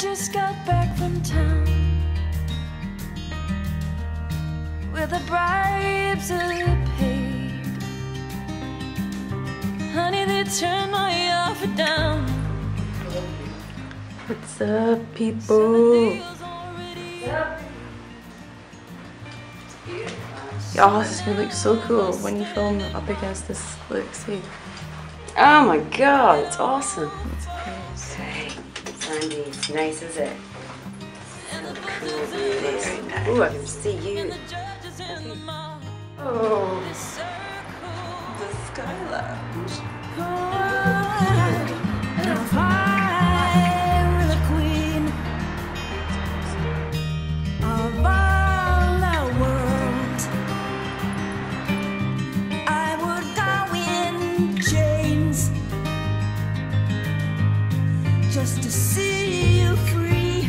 just got back from town where the bribes are paid. Honey, they turned my offer down. What's up, people? Y'all, this is gonna look so cool when you film up against this. Look, see. Oh my god, it's awesome. It's okay. Okay, Sandi's nice, is it? Cool, Very nice. Ooh, I can see you. Oh, the Sky Lounge. Just to see you free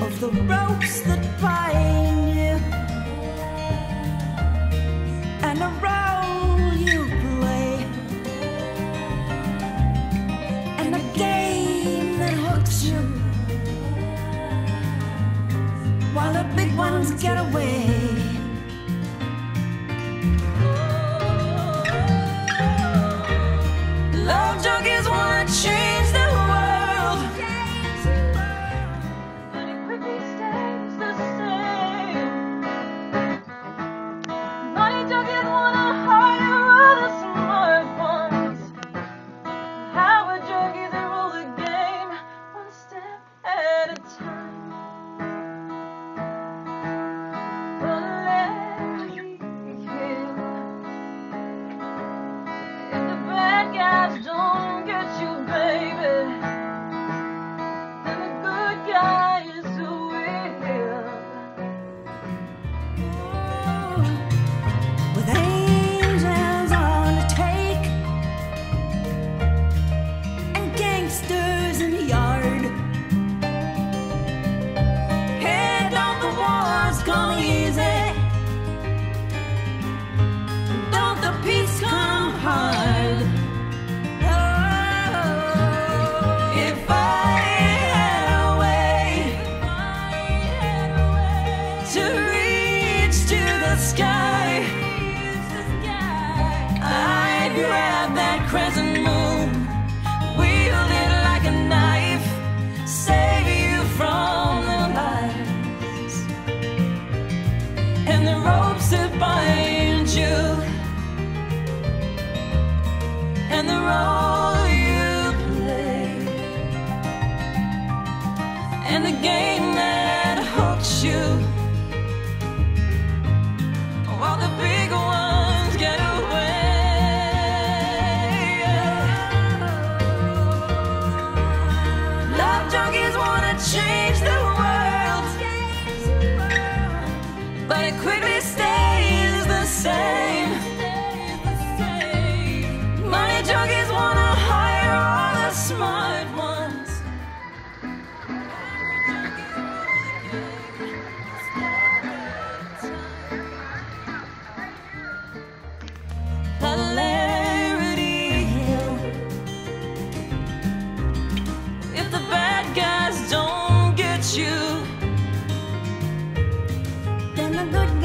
of the ropes that bind you and the role you play and the game that hooks you while the big ones get away. sky. I'd grab that crescent moon, wield it like a knife, save you from the lies and the ropes that bind you and the role you play and the game that hooks you. のノリ